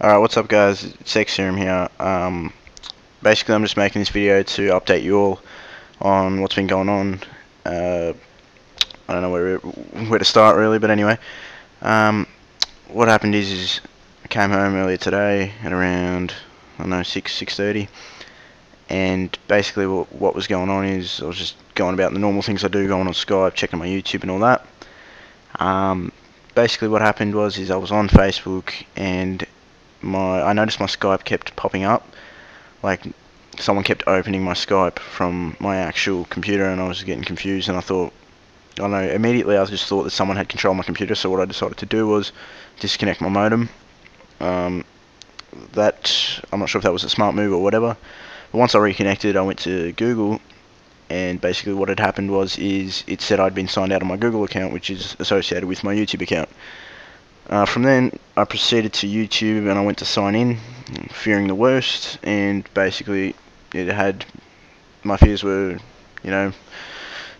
Alright, what's up guys, it's Syrum here. Um, basically I'm just making this video to update you all on what's been going on. Uh, I don't know where, where to start really, but anyway. Um, what happened is, is I came home earlier today at around, I don't know, 6, 6.30 and basically what, what was going on is I was just going about the normal things I do, going on Skype, checking my YouTube and all that. Um, basically what happened was is I was on Facebook and my I noticed my Skype kept popping up. Like someone kept opening my Skype from my actual computer and I was getting confused and I thought I know immediately I just thought that someone had controlled my computer so what I decided to do was disconnect my modem. Um, that I'm not sure if that was a smart move or whatever. But once I reconnected I went to Google and basically what had happened was is it said I'd been signed out of my Google account which is associated with my YouTube account uh, from then, I proceeded to YouTube and I went to sign in, fearing the worst, and basically it had my fears were, you know,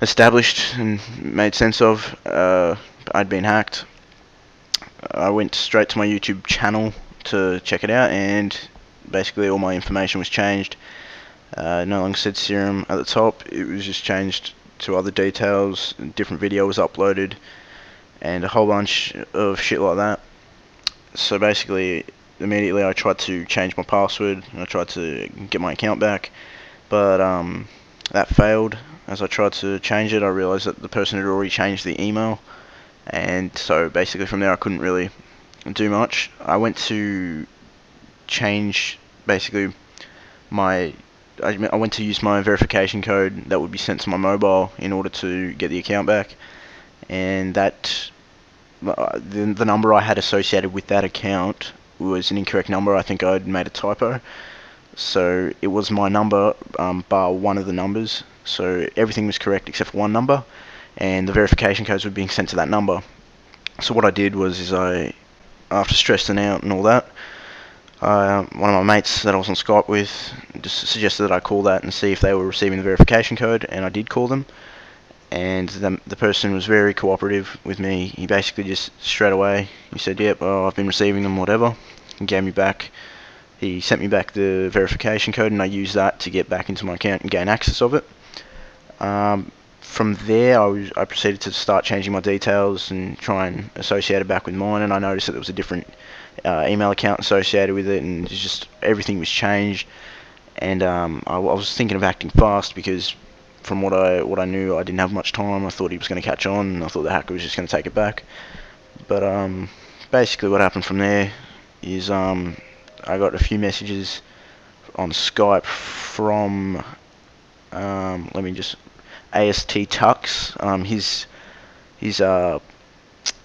established and made sense of. Uh, I'd been hacked. I went straight to my YouTube channel to check it out, and basically all my information was changed. Uh, no longer said Syrum at the top; it was just changed to other details. Different video was uploaded and a whole bunch of shit like that. So basically, immediately I tried to change my password and I tried to get my account back, but um, that failed. As I tried to change it, I realized that the person had already changed the email, and so basically from there I couldn't really do much. I went to change basically my I went to use my verification code that would be sent to my mobile in order to get the account back and that uh, the, the number I had associated with that account was an incorrect number. I think I'd made a typo. So it was my number, um, bar one of the numbers. So everything was correct except for one number, and the verification codes were being sent to that number. So what I did was, is I, after stressing out and all that, uh, one of my mates that I was on Skype with just suggested that I call that and see if they were receiving the verification code, and I did call them and the, the person was very cooperative with me. He basically just straight away he said, "Yep, oh, I've been receiving them, whatever." He gave me back. He sent me back the verification code, and I used that to get back into my account and gain access of it. Um, from there, I, was, I proceeded to start changing my details and try and associate it back with mine. And I noticed that there was a different uh, email account associated with it, and just everything was changed. And um, I, I was thinking of acting fast because from what I what I knew, I didn't have much time. I thought he was going to catch on, I thought the hacker was just going to take it back. But um, basically, what happened from there is um, I got a few messages on Skype from um, let me just AST Tucks. Um, his his uh,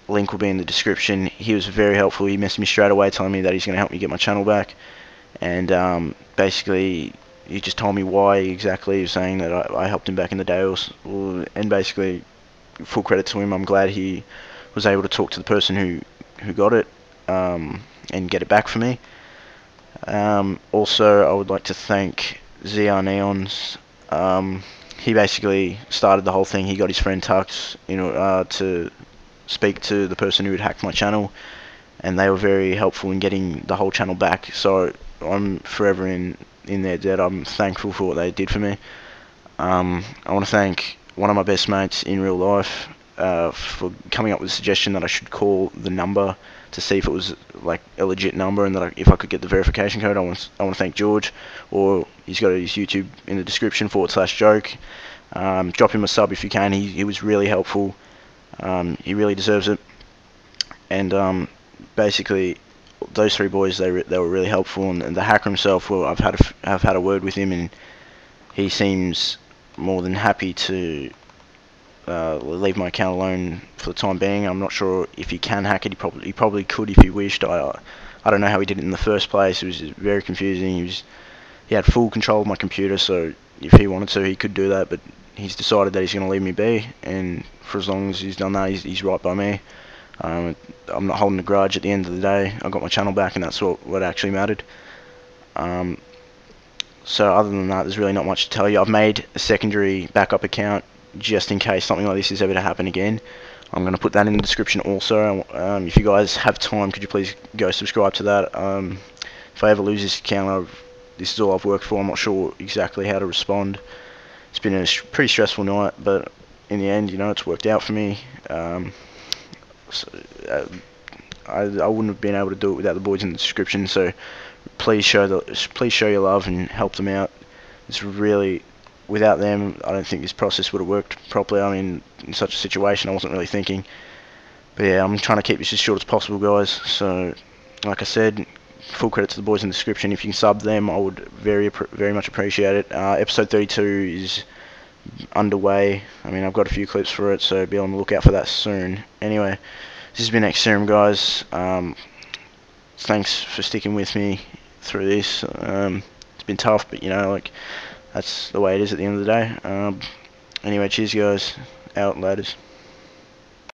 link will be in the description. He was very helpful. He messaged me straight away telling me that he's going to help me get my channel back, and um, basically he just told me why exactly. He was saying that I, I helped him back in the day, or, and basically, full credit to him. I'm glad he was able to talk to the person who who got it um, and get it back for me. Um, also, I would like to thank zR Neonz. Um, he basically started the whole thing. He got his friend Tucks, you know, uh, to speak to the person who had hacked my channel, and they were very helpful in getting the whole channel back. So I'm forever in in their debt. I'm thankful for what they did for me. Um, I want to thank one of my best mates in real life uh, for coming up with a suggestion that I should call the number to see if it was like a legit number and that I, if I could get the verification code. I want I want to thank George, or he's got his YouTube in the description forward slash joke. Um, drop him a sub if you can. He he was really helpful. Um, he really deserves it. And um, basically, those three boys they they were really helpful, and, and the hacker himself. Well, I've had a, I've had a word with him, and he seems more than happy to uh, leave my account alone for the time being. I'm not sure if he can hack it. He probably he probably could if he wished. I I don't know how he did it in the first place. It was very confusing. He was he had full control of my computer, so if he wanted to, he could do that. But he's decided that he's going to leave me be, and for as long as he's done that, he's, he's right by me. Um, I'm not holding a grudge at the end of the day. I got my channel back, and that's what, what actually mattered. Um, so other than that, there's really not much to tell you. I've made a secondary backup account just in case something like this is ever to happen again. I'm going to put that in the description also. Um, if you guys have time, could you please go subscribe to that. Um, if I ever lose this account, I've, this is all I've worked for. I'm not sure exactly how to respond. It's been a pretty stressful night, but in the end, you know, it's worked out for me. Um, so, uh, I, I wouldn't have been able to do it without the boys in the description. So please show the please show your love and help them out. It's really without them, I don't think this process would have worked properly. I mean, in such a situation, I wasn't really thinking. But yeah, I'm trying to keep this as short as possible, guys. So, like I said, full credit to the boys in the description. If you can sub them, I would very, very much appreciate it. Uh, episode 32 is underway. I mean, I've got a few clips for it, so be on the lookout for that soon. Anyway, this has been X Syrum, guys. Um, thanks for sticking with me through this. Um, it's been tough, but you know, like that's the way it is at the end of the day. Um, anyway, cheers, guys. Out, laters.